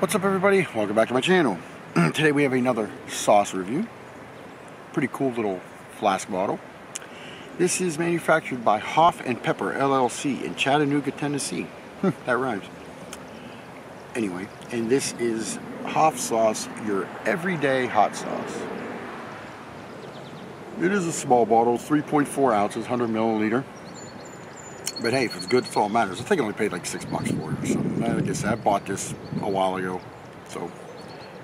What's up everybody? Welcome back to my channel. Today we have another sauce review. Pretty cool little flask bottle. This is manufactured by Hoff and Pepper LLC in Chattanooga, Tennessee. Hmm, that rhymes. Anyway, and this is Hoff sauce, your everyday hot sauce. It is a small bottle, 3.4 ounces, 100 milliliter. But hey, if it's good, that's all matters. I think I only paid like six bucks for it or something. Like I said, I bought this a while ago, so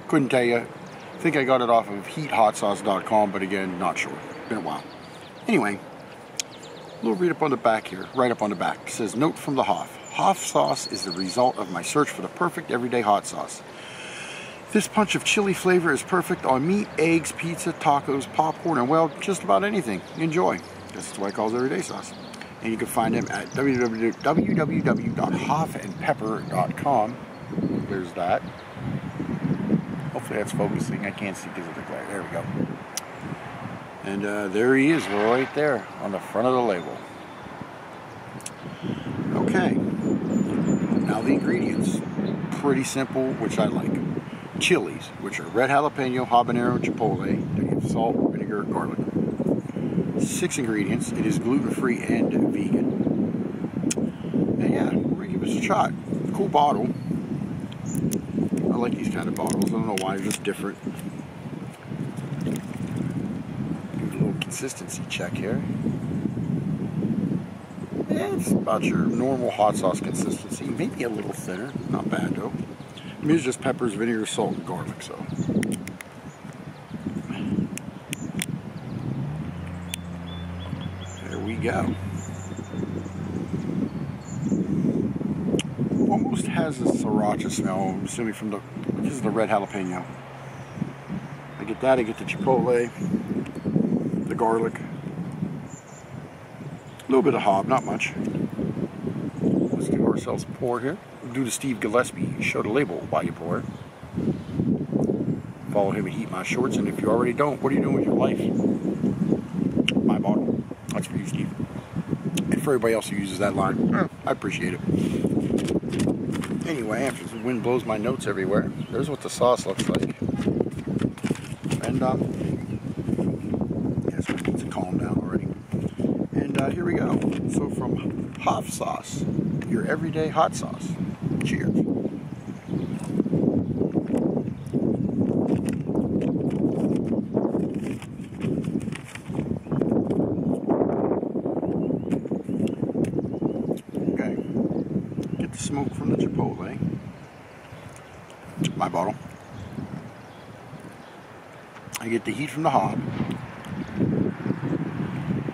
couldn't tell you. I think I got it off of heathotsauce.com, but again, not sure. Been a while. Anyway, a little read up on the back here, right up on the back. It says, Note from the Hoff. Hoff sauce is the result of my search for the perfect everyday hot sauce. This punch of chili flavor is perfect on meat, eggs, pizza, tacos, popcorn, and well, just about anything. Enjoy. That's why it everyday sauce and you can find him at www.hoffandpepper.com. There's that. Hopefully that's focusing. I can't see because of the glare. There we go. And uh, there he is right there on the front of the label. Okay. Now the ingredients. Pretty simple, which I like. Chilies, which are red jalapeno, habanero, chipotle, salt, vinegar, garlic six ingredients. It is gluten-free and vegan. And yeah, we're gonna give this a shot. Cool bottle. I like these kind of bottles. I don't know why, they're just different. It a little consistency check here. Yeah, it's about your normal hot sauce consistency. Maybe a little thinner. Not bad though. I mean, it's just peppers, vinegar, salt, and garlic, so we go. Almost has a sriracha smell, I'm assuming from the, this is the red jalapeno. I get that, I get the chipotle, the garlic, a little bit of hob, not much. Let's give ourselves a pour here. do the Steve Gillespie, show the label while you pour. Follow him and Heat My Shorts, and if you already don't, what are you doing with your life? My bottle. That's for you, Steve. And for everybody else who uses that line, I appreciate it. Anyway, after the wind blows my notes everywhere, there's what the sauce looks like. And, um, yes, it needs to calm down already. And uh, here we go. So from Hoff Sauce, your everyday hot sauce. Cheers. Smoke from the Chipotle. My bottle. I get the heat from the hob.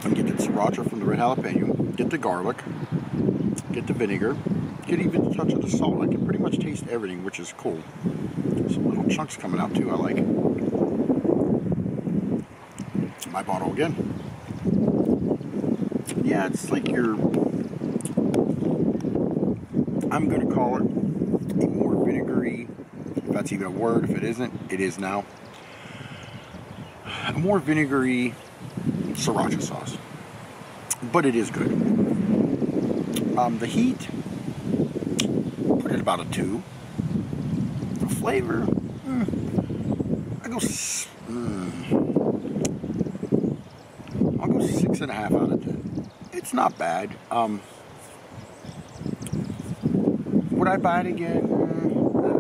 I get the sriracha from the red jalapeno. Get the garlic. Get the vinegar. Get even a touch of the salt. I can pretty much taste everything, which is cool. Some little chunks coming out too, I like. My bottle again. Yeah, it's like your I'm going to call it a more vinegary, if that's even a word, if it isn't, it is now. A more vinegary sriracha sauce. But it is good. Um, the heat, put it about a two. The flavor, mm, I go, mm, I'll go six and a half out of ten. It's not bad. Um, would I buy it again? Mm,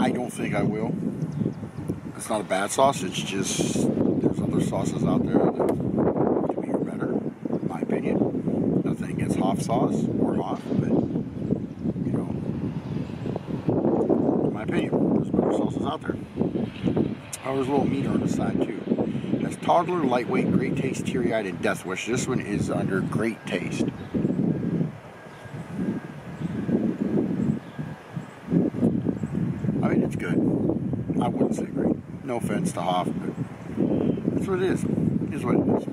I don't think I will. It's not a bad sauce. It's just there's other sauces out there that me are better, in my opinion. Nothing against Hoff sauce or Hoff, but you know, in my opinion, there's better sauces out there. Oh, there's a little meat on the side too. That's Toddler, Lightweight, Great Taste, Teary Eyed, and Death Wish. This one is under Great Taste. I mean, it's good. I wouldn't say great. No offense to Hoff, but that's what it is. It is what it is.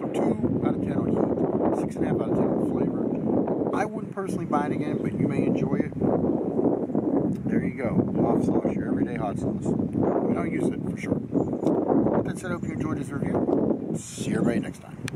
So two out of ten on heat, six and a half out of ten on flavor. I wouldn't personally buy it again, but you may enjoy it. There you go. Hoff sauce, your everyday hot sauce. We don't use it for sure. With that said, I hope you enjoyed this review. See you right next time.